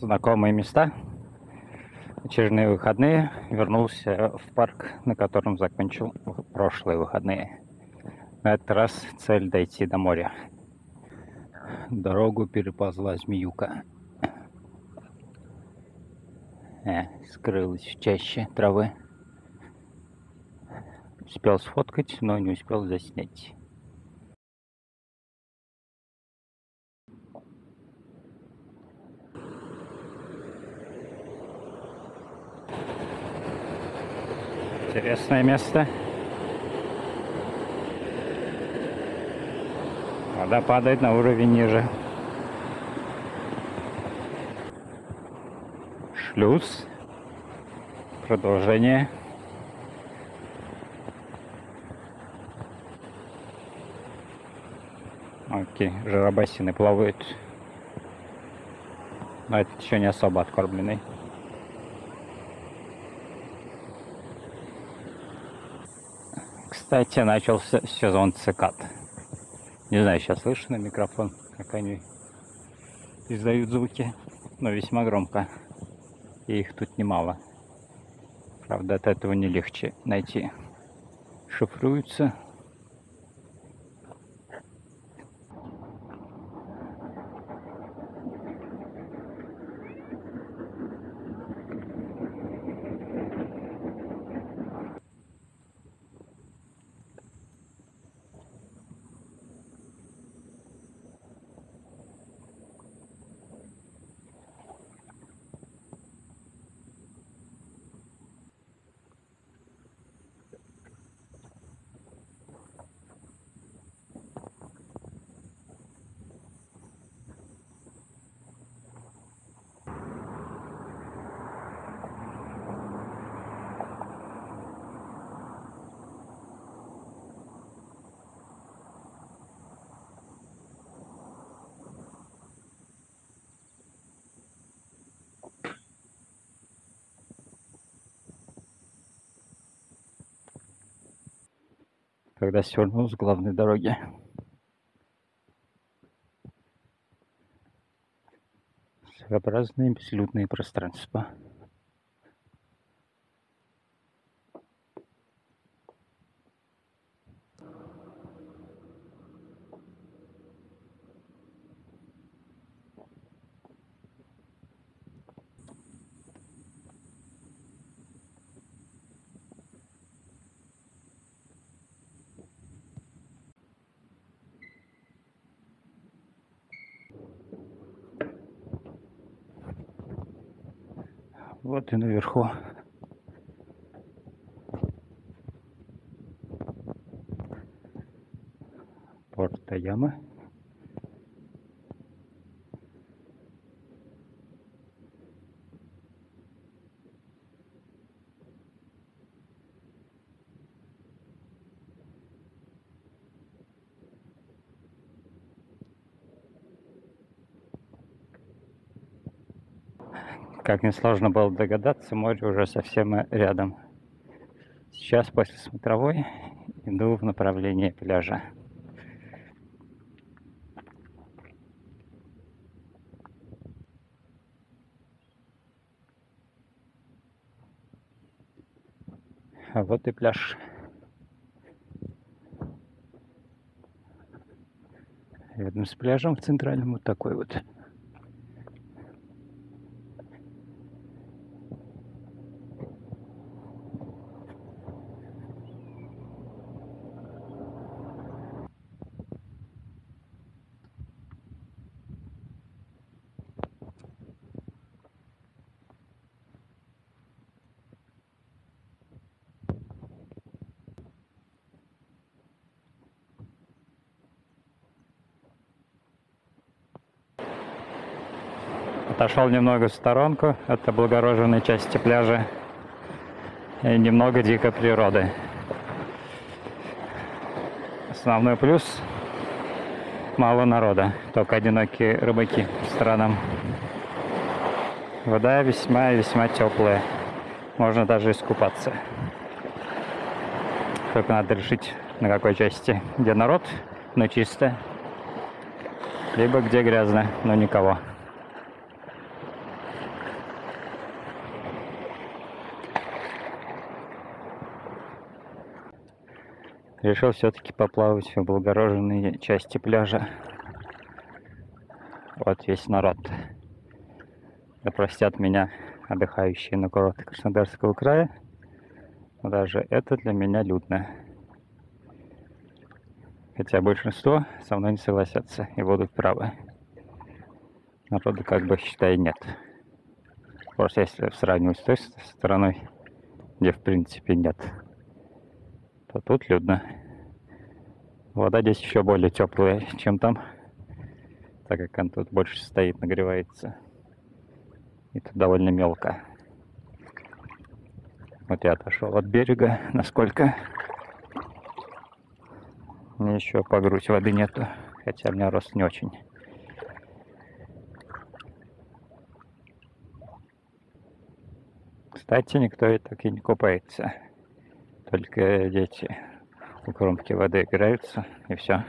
Знакомые места. Очередные выходные. Вернулся в парк, на котором закончил прошлые выходные. На этот раз цель дойти до моря. Дорогу переползла змеюка. Э, скрылась в чаще травы. Успел сфоткать, но не успел заснять. Интересное место. Вода падает на уровень ниже. Шлюз. Продолжение. Окей, жиробасины плавают. Но это еще не особо откормленный. Кстати, начался сезон цикад. Не знаю, сейчас слышно микрофон, как они издают звуки, но весьма громко. И их тут немало. Правда, от этого не легче найти. Шифруются когда свернул с главной дороги. Своеобразные безлюдные пространства. Вот и наверху. Порт Таяма. Как несложно было догадаться, море уже совсем рядом. Сейчас после смотровой иду в направлении пляжа. А вот и пляж. Рядом с пляжем в центральном вот такой вот. Отошел немного в сторонку от облагороженной части пляжа. И немного дикой природы. Основной плюс – мало народа, только одинокие рыбаки по сторонам. Вода весьма и весьма теплая. Можно даже искупаться. Только надо решить, на какой части, где народ, но чисто. либо где грязно, но никого. Решил все-таки поплавать в облагороженные части пляжа. Вот весь народ. Да простят меня отдыхающие на курорты Краснодарского края. Но даже это для меня людно. Хотя большинство со мной не согласятся и будут правы. Народа как бы считай нет. Просто если сравнивать с той стороной, где в принципе нет, то тут людно. Вода здесь еще более теплая, чем там, так как он тут больше стоит, нагревается. И тут довольно мелко. Вот я отошел от берега, насколько мне еще по грудь воды нету, хотя у меня рост не очень. Кстати, никто и так и не купается. Только дети у кромки воды играются, и все.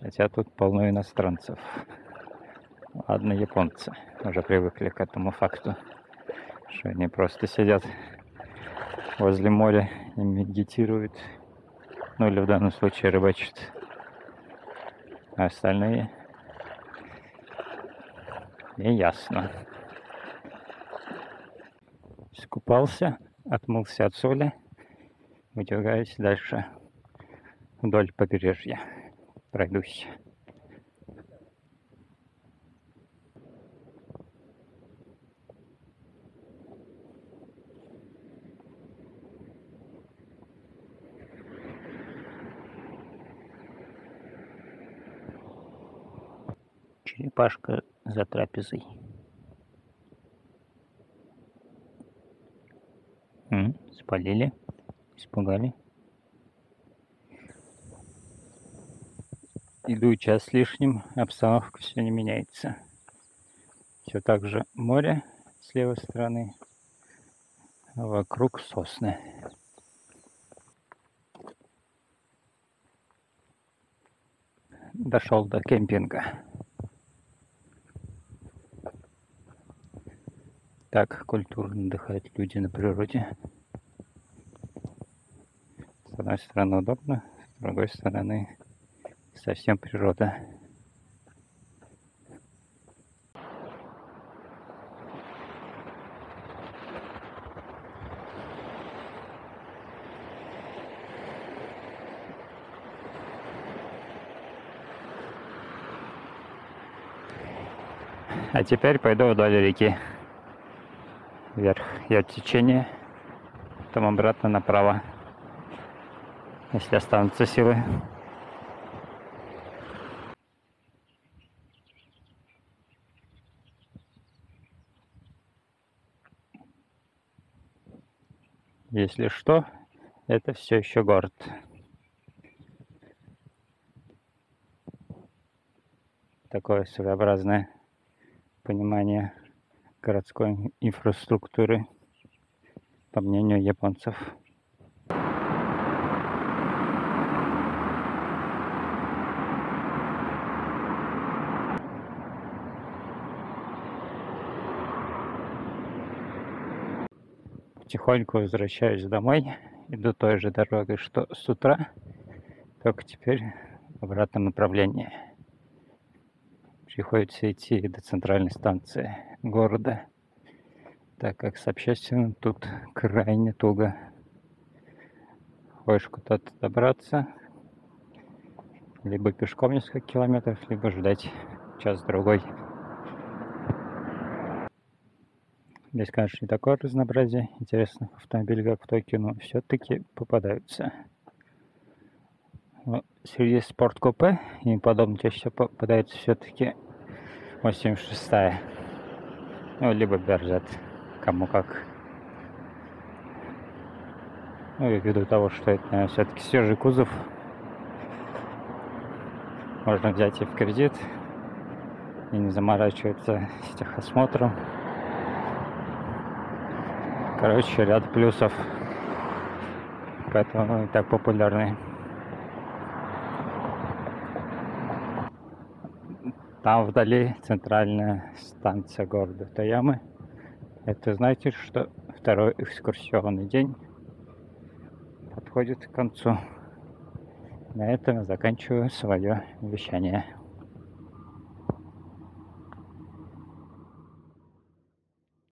Хотя тут полно иностранцев. Ладно, японцы уже привыкли к этому факту, что они просто сидят возле моря и медитируют, ну или в данном случае рыбачат. А остальные не ясно. Искупался, отмылся от соли, выдвигаюсь дальше вдоль побережья. Пройдусь. черепашка за трапезой. Спалили, испугали. Иду час с лишним, обстановка все не меняется. Все так же море с левой стороны, а вокруг сосны. Дошел до кемпинга. Так культурно отдыхают люди на природе. Одной стороны удобно, с другой стороны совсем природа. А теперь пойду вдоль реки. Вверх я течение, потом обратно направо, если останутся силы. Если что, это все еще город. Такое своеобразное понимание городской инфраструктуры, по мнению японцев. Потихоньку возвращаюсь домой, иду той же дорогой, что с утра, только теперь в обратном направлении приходится идти до центральной станции города, так как с общественным тут крайне туго. Хочешь куда-то добраться, либо пешком несколько километров, либо ждать час-другой. Здесь, конечно, не такое разнообразие интересных автомобилей, как в Токио, но все-таки попадаются. Среди спорткопе и подобное чаще всего попадается все-таки 86 ну либо Берзет, кому как. Ну и ввиду того, что это все-таки свежий кузов, можно взять и в кредит и не заморачиваться с техосмотром. Короче, ряд плюсов. Поэтому они так популярны. Там вдали центральная станция города Таямы. Это знаете, что второй экскурсионный день подходит к концу. На этом я заканчиваю свое вещание.